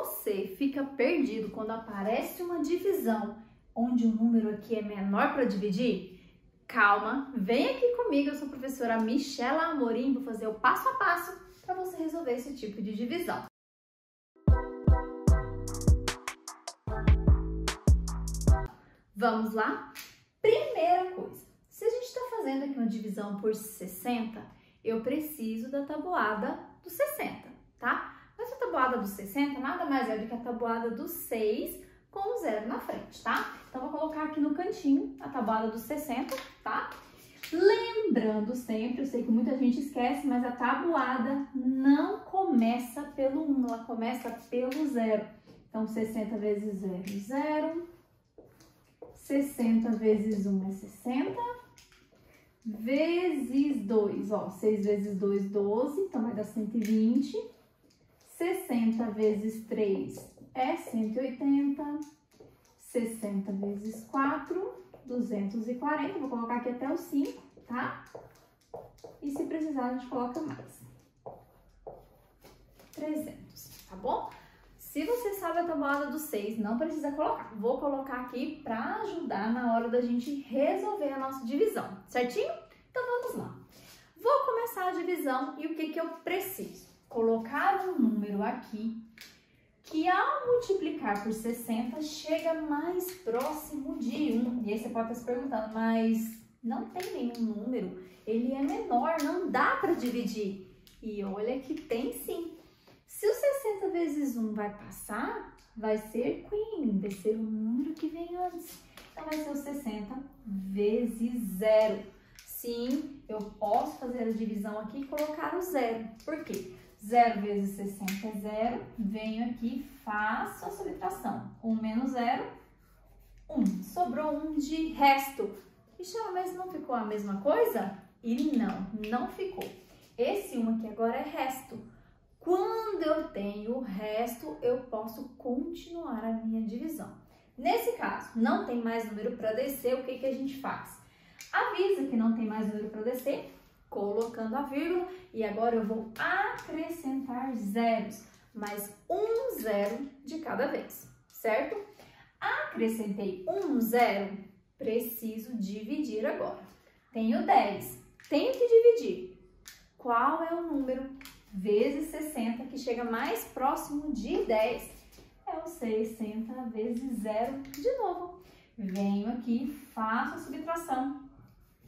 Você fica perdido quando aparece uma divisão onde o número aqui é menor para dividir? Calma, vem aqui comigo, eu sou a professora Michela Amorim, vou fazer o passo a passo para você resolver esse tipo de divisão. Vamos lá? Primeira coisa, se a gente está fazendo aqui uma divisão por 60, eu preciso da tabuada do 60, tá? Tabuada do 60 nada mais é do que a tabuada do 6 com o zero na frente, tá? Então, vou colocar aqui no cantinho a tabuada do 60, tá? Lembrando sempre, eu sei que muita gente esquece, mas a tabuada não começa pelo 1, ela começa pelo zero. Então, 60 vezes 0, 0. 60 vezes 1 é 60. Vezes 2, ó, 6 vezes 2, 12, então vai dar 120. 60 vezes 3 é 180. 60 vezes 4, 240. Vou colocar aqui até o 5, tá? E se precisar, a gente coloca mais. 300, tá bom? Se você sabe a tabuada do 6, não precisa colocar. Vou colocar aqui para ajudar na hora da gente resolver a nossa divisão, certinho? Então vamos lá. Vou começar a divisão e o que, que eu preciso? Colocar um número aqui que ao multiplicar por 60 chega mais próximo de 1. E aí você pode estar se perguntando, mas não tem nenhum número, ele é menor, não dá para dividir. E olha que tem sim. Se o 60 vezes 1 vai passar, vai ser Queen, vai ser o número que vem antes. Então, vai ser o 60 vezes 0. Sim, eu posso fazer a divisão aqui e colocar o zero. Por quê? 0 vezes 60 é 0. Venho aqui, faço a subtração. 1 menos 0, 1. Sobrou 1 de resto. Michel, mas não ficou a mesma coisa? E não, não ficou. Esse 1 aqui agora é resto. Quando eu tenho o resto, eu posso continuar a minha divisão. Nesse caso, não tem mais número para descer, o que, que a gente faz? Avisa que não tem mais número para descer, colocando a vírgula, e agora eu vou acrescentar zeros, mais um zero de cada vez, certo? Acrescentei um zero, preciso dividir agora. Tenho 10, tenho que dividir. Qual é o número vezes 60, que chega mais próximo de 10, é o 60 vezes 0 de novo. Venho aqui, faço a subtração.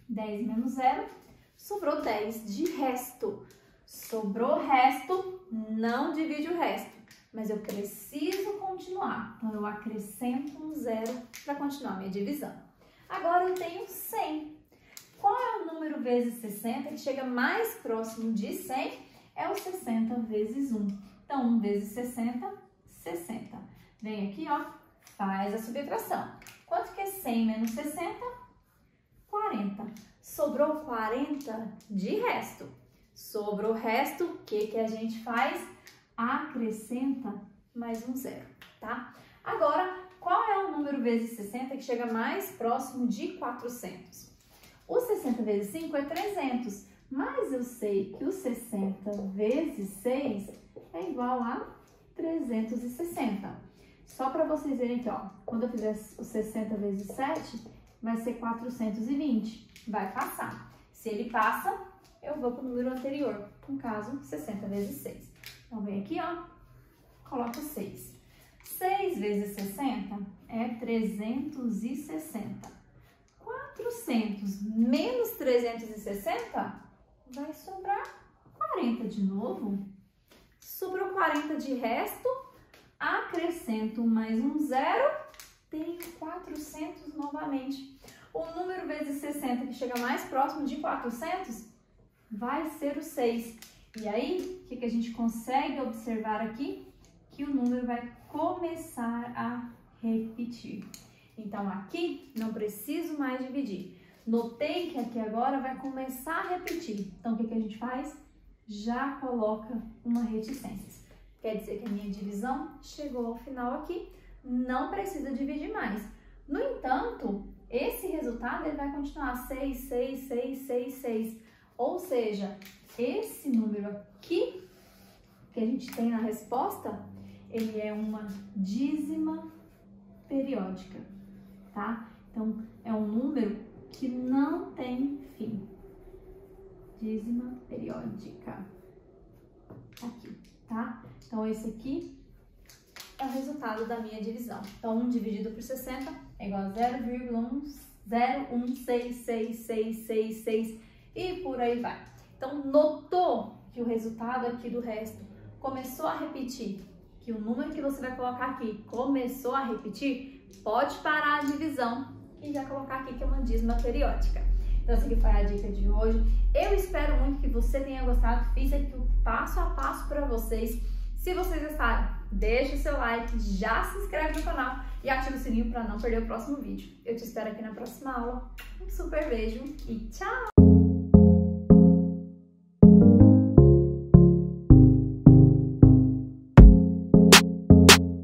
10 menos 0, sobrou 10 de resto. Sobrou resto, não divide o resto, mas eu preciso continuar. Então, eu acrescento um zero para continuar minha divisão. Agora, eu tenho 100. Qual é o número vezes 60 que chega mais próximo de 100? é o 60 vezes 1. Então, 1 vezes 60, 60. Vem aqui, ó, faz a subtração. Quanto que é 100 menos 60? 40. Sobrou 40 de resto. Sobrou o resto, o que, que a gente faz? Acrescenta mais um zero, tá? Agora, qual é o número vezes 60 que chega mais próximo de 400? O 60 vezes 5 é 300. Mas eu sei que o 60 vezes 6 é igual a 360. Só para vocês verem aqui, ó, quando eu fizer o 60 vezes 7, vai ser 420. Vai passar. Se ele passa, eu vou para o número anterior, no caso, 60 vezes 6. Então, vem aqui, ó, coloco 6. 6 vezes 60 é 360. 400 menos 360 vai sobrar 40 de novo. Sobrou 40 de resto, acrescento mais um zero, tenho 400 novamente. O número vezes 60, que chega mais próximo de 400, vai ser o 6. E aí, o que, que a gente consegue observar aqui? Que o número vai começar a repetir. Então, aqui não preciso mais dividir. Notei que aqui agora vai começar a repetir. Então, o que, que a gente faz? Já coloca uma reticência. Quer dizer que a minha divisão chegou ao final aqui, não precisa dividir mais. No entanto, esse resultado ele vai continuar 6, 6, 6, 6, 6. Ou seja, esse número aqui que a gente tem na resposta, ele é uma dízima periódica, tá? Então, é um número que não tem fim. Dízima periódica. Aqui, tá? Então, esse aqui resultado da minha divisão. Então, 1 dividido por 60 é igual a 0,01666666 e por aí vai. Então, notou que o resultado aqui do resto começou a repetir, que o número que você vai colocar aqui começou a repetir, pode parar a divisão e já colocar aqui que é uma dízima periódica. Então, essa aqui foi a dica de hoje. Eu espero muito que você tenha gostado. Fiz aqui o passo a passo para vocês. Se vocês gostaram, deixa o seu like, já se inscreve no canal e ativa o sininho para não perder o próximo vídeo. Eu te espero aqui na próxima aula. Um super beijo e tchau!